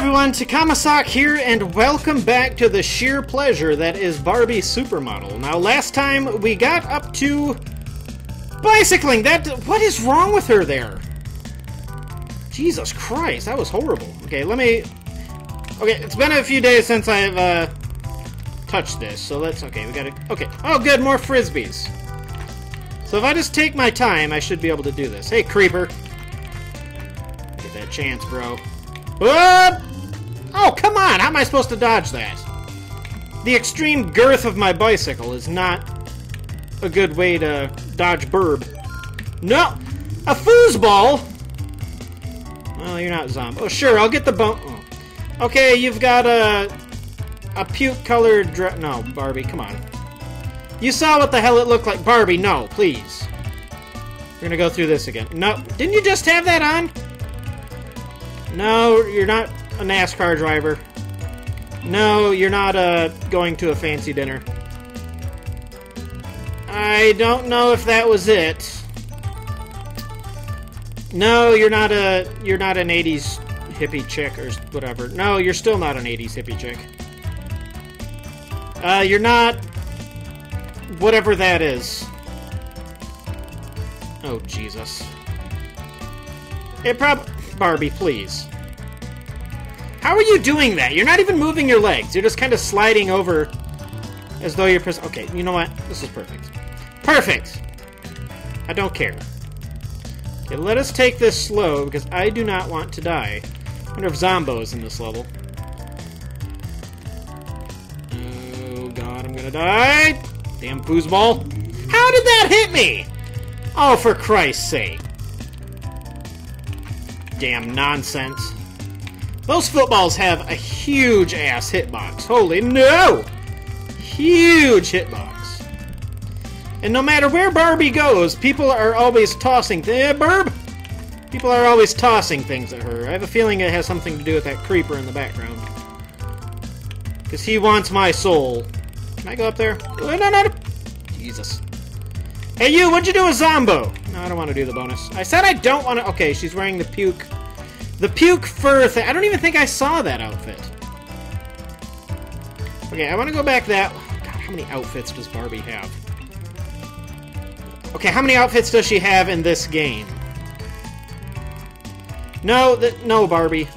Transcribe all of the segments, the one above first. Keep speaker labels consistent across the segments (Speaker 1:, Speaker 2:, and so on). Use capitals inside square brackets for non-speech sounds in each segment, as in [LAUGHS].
Speaker 1: everyone, Takahmasak here, and welcome back to the sheer pleasure that is Barbie Supermodel. Now, last time we got up to bicycling. That what is wrong with her there? Jesus Christ, that was horrible. Okay, let me. Okay, it's been a few days since I've uh, touched this, so let's. Okay, we gotta. Okay. Oh, good, more frisbees. So if I just take my time, I should be able to do this. Hey, creeper. Get that chance, bro. Whoop! Oh, come on! How am I supposed to dodge that? The extreme girth of my bicycle is not a good way to dodge burb. No! A foosball! Well, you're not zombie. Oh, sure, I'll get the bone. Oh. Okay, you've got a... a puke-colored dress. No, Barbie, come on. You saw what the hell it looked like. Barbie, no, please. We're gonna go through this again. No, didn't you just have that on? No, you're not a NASCAR driver. No, you're not uh, going to a fancy dinner. I don't know if that was it. No, you're not a you're not an 80s hippie chick or whatever. No, you're still not an 80s hippie chick. Uh, you're not whatever that is. Oh, Jesus. It prob- Barbie, please. How are you doing that? You're not even moving your legs. You're just kind of sliding over as though you're... Okay, you know what? This is perfect. Perfect! I don't care. Okay, let us take this slow, because I do not want to die. I wonder if Zombo is in this level. Oh, God, I'm gonna die! Damn foosball. How did that hit me? Oh, for Christ's sake. Damn nonsense. Those footballs have a huge ass hitbox. Holy no! Huge hitbox. And no matter where Barbie goes, people are always tossing. Eh, Burb? People are always tossing things at her. I have a feeling it has something to do with that creeper in the background. Because he wants my soul. Can I go up there? No, no, no. Jesus. Hey, you, what'd you do with Zombo? No, I don't want to do the bonus. I said I don't want to... Okay, she's wearing the puke... The puke fur thing. I don't even think I saw that outfit. Okay, I want to go back that... Oh, God, how many outfits does Barbie have? Okay, how many outfits does she have in this game? No, no, Barbie.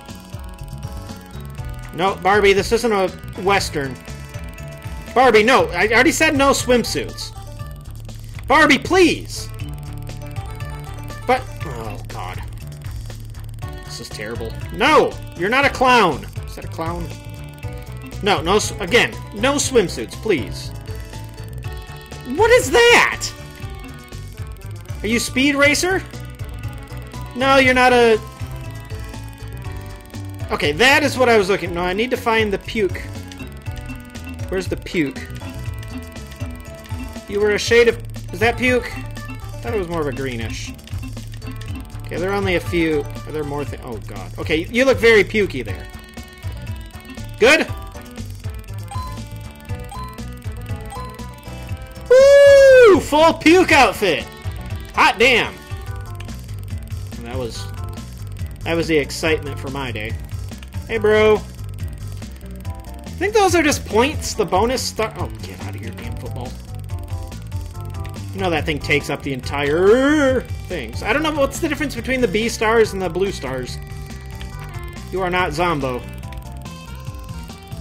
Speaker 1: No, Barbie, this isn't a Western. Barbie, no. I already said no swimsuits. Barbie, please! But... Oh, God. This is terrible. No! You're not a clown! Is that a clown? No, no... Again, no swimsuits, please. What is that? Are you Speed Racer? No, you're not a... Okay, that is what I was looking... No, I need to find the puke. Where's the puke? You were a shade of... Is that puke? I thought it was more of a greenish. Okay, there are only a few... Are there more things? Oh, God. Okay, you look very pukey there. Good? Woo! Full puke outfit! Hot damn! That was... That was the excitement for my day. Hey, bro. I think those are just points, the bonus star- Oh, get out of here, damn football. You know that thing takes up the entire thing. So I don't know what's the difference between the B stars and the blue stars. You are not Zombo.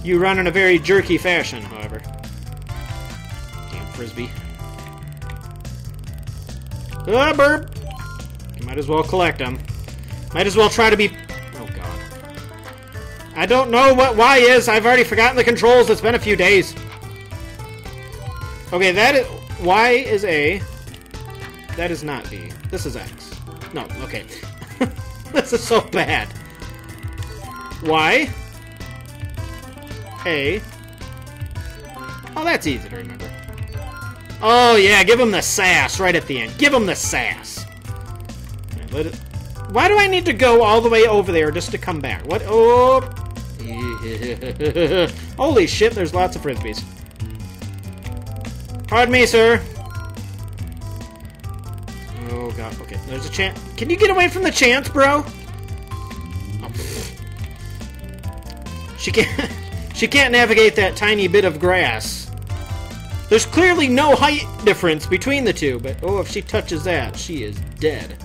Speaker 1: You run in a very jerky fashion, however. Damn frisbee. Ah, burp! You might as well collect them. Might as well try to be... Oh, God. I don't know what Y is. I've already forgotten the controls. It's been a few days. Okay, that is... Y is A. That is not B. This is X. No, okay. [LAUGHS] this is so bad. Y. A. Oh, that's easy to remember. Oh, yeah, give him the sass right at the end. Give him the sass. let it... Why do I need to go all the way over there just to come back? What? Oh. [LAUGHS] Holy shit, there's lots of frisbees. Pardon me, sir. Oh, God. Okay, there's a chance. Can you get away from the chance, bro? Oh, She can't [LAUGHS] she can't navigate that tiny bit of grass. There's clearly no height difference between the two, but oh, if she touches that, she is dead.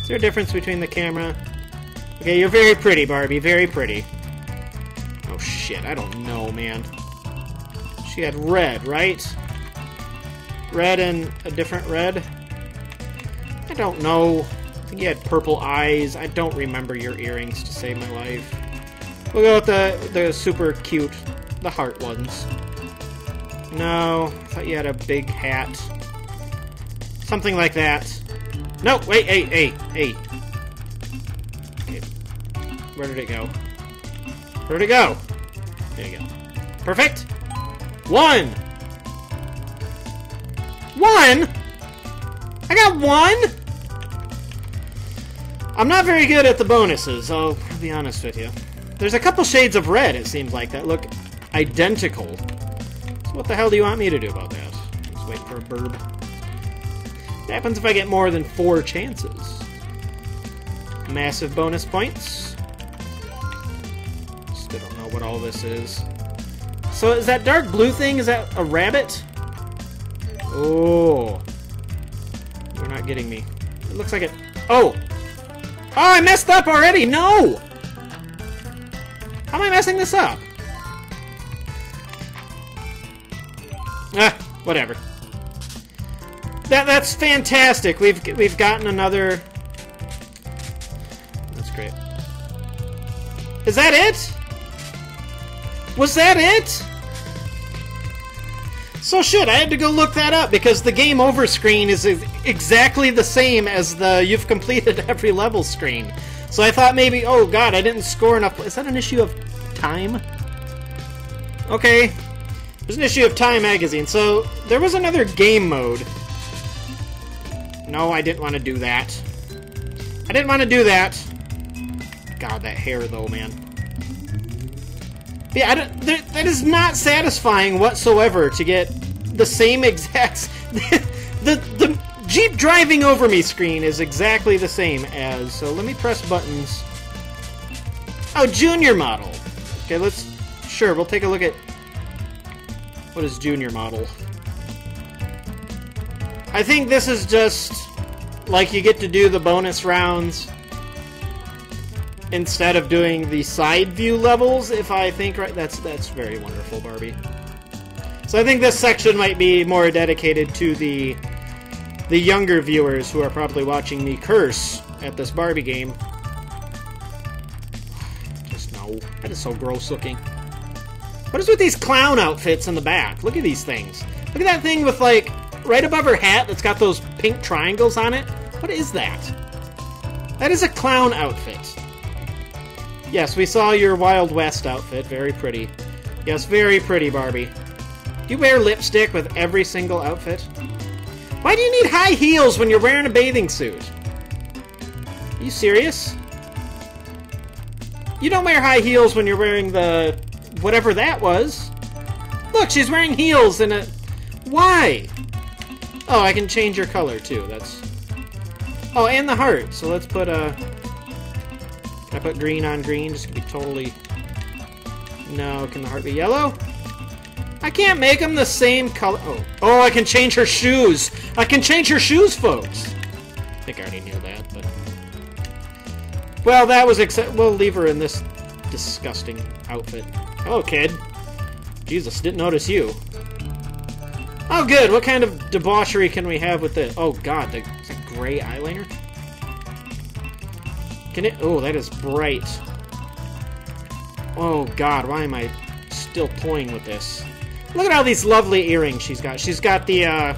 Speaker 1: Is there a difference between the camera? Okay, you're very pretty, Barbie, very pretty. Oh shit, I don't know, man. She had red, right? Red and a different red? I don't know. I think you had purple eyes. I don't remember your earrings to save my life. We'll go with the, the super cute, the heart ones. No, I thought you had a big hat. Something like that. No, wait, hey, hey, hey. Okay. Where did it go? Where did it go? There you go. Perfect. One! One? I got one? I'm not very good at the bonuses, I'll be honest with you. There's a couple shades of red, it seems like, that look identical. So what the hell do you want me to do about that? Just wait for a burb. What happens if I get more than four chances? Massive bonus points. Still don't know what all this is. So is that dark blue thing, is that a rabbit? Oh. You're not getting me. It looks like it... Oh! Oh, I messed up already! No! How am I messing this up? Ah, whatever. That that's fantastic. We've we've gotten another. That's great. Is that it? Was that it? So shit, I had to go look that up because the game over screen is exactly the same as the you've [LAUGHS] completed every level screen. So I thought maybe, oh god, I didn't score enough. Is that an issue of Time? Okay. There's an issue of Time magazine. So there was another game mode. No, I didn't want to do that. I didn't want to do that. God, that hair though, man. Yeah, that, that is not satisfying whatsoever to get the same exact... [LAUGHS] the, the Jeep driving over me screen is exactly the same as... So let me press buttons. Oh, junior model. Okay, let's... Sure, we'll take a look at... What is junior model? I think this is just... Like, you get to do the bonus rounds instead of doing the side view levels, if I think right. That's that's very wonderful, Barbie. So I think this section might be more dedicated to the the younger viewers who are probably watching me curse at this Barbie game. Just no. That is so gross looking. What is with these clown outfits in the back? Look at these things. Look at that thing with, like, right above her hat that's got those pink triangles on it. What is that? That is a clown outfit. Yes, we saw your Wild West outfit. Very pretty. Yes, very pretty, Barbie. Do you wear lipstick with every single outfit? Why do you need high heels when you're wearing a bathing suit? Are you serious? You don't wear high heels when you're wearing the... whatever that was. Look, she's wearing heels in a... Why? Oh, I can change your color, too. That's... Oh, and the heart. So let's put a... Can I put green on green just to be totally... No, can the heart be yellow? I can't make them the same color. Oh, oh, I can change her shoes. I can change her shoes, folks. I think I already knew that, but... Well, that was except. We'll leave her in this disgusting outfit. Hello, kid. Jesus, didn't notice you. Oh, good. What kind of debauchery can we have with this? Oh, God, the, the gray eyeliner? Can it? Oh, that is bright. Oh God, why am I still toying with this? Look at all these lovely earrings she's got. She's got the uh,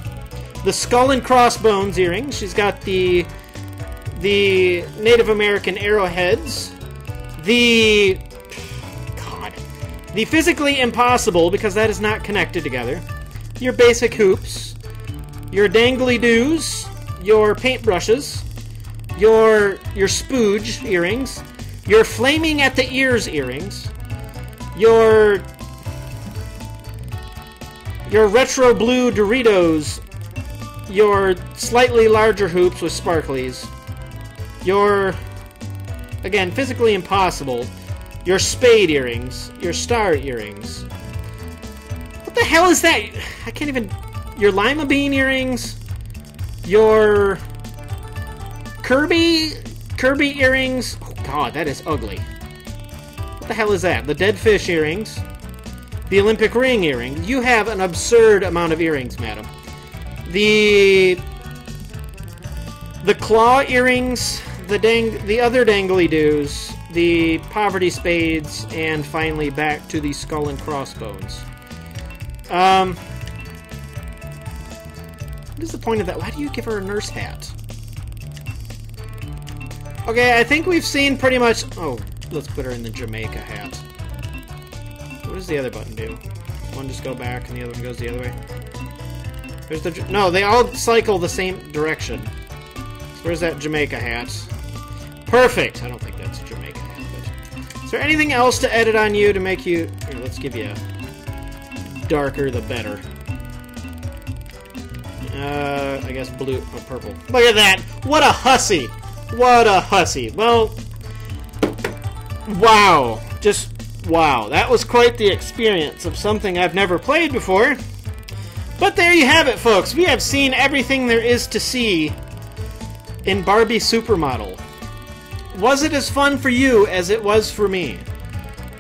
Speaker 1: the skull and crossbones earrings. She's got the the Native American arrowheads. The God, the physically impossible because that is not connected together. Your basic hoops, your dangly doos, your paintbrushes, your your spooge earrings, your flaming at the ears earrings, your your retro blue Doritos, your slightly larger hoops with sparklies, your again physically impossible, your spade earrings, your star earrings. What the hell is that? I can't even. Your lima bean earrings, your Kirby Kirby earrings. Oh god, that is ugly. What the hell is that? The dead fish earrings, the Olympic ring earring. You have an absurd amount of earrings, madam. The the claw earrings, the dang, the other dangly doos, the poverty spades, and finally back to the skull and crossbones. Um, what is the point of that? Why do you give her a nurse hat? Okay, I think we've seen pretty much. Oh, let's put her in the Jamaica hat. What does the other button do? One just go back, and the other one goes the other way. There's the no. They all cycle the same direction. Where's that Jamaica hat? Perfect! I don't think that's a Jamaica hat, but... Is there anything else to edit on you to make you... Here, let's give you a... Darker the better. Uh, I guess blue... or purple. Look at that! What a hussy! What a hussy! Well... Wow. Just... Wow. That was quite the experience of something I've never played before. But there you have it, folks. We have seen everything there is to see in Barbie Supermodel. Was it as fun for you as it was for me?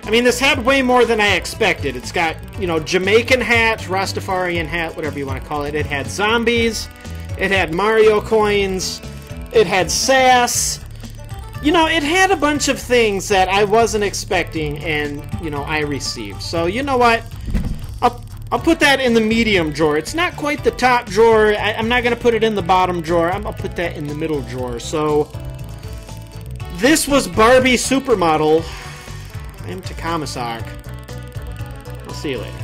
Speaker 1: I mean, this had way more than I expected. It's got, you know, Jamaican hat, Rastafarian hat, whatever you want to call it. It had zombies. It had Mario coins. It had sass. You know, it had a bunch of things that I wasn't expecting and, you know, I received. So, you know what? I'll I'll put that in the medium drawer. It's not quite the top drawer. I, am not going to put it in the bottom drawer. I'm going to put that in the middle drawer. So, this was Barbie Supermodel. I am Takahmasak. I'll see you later.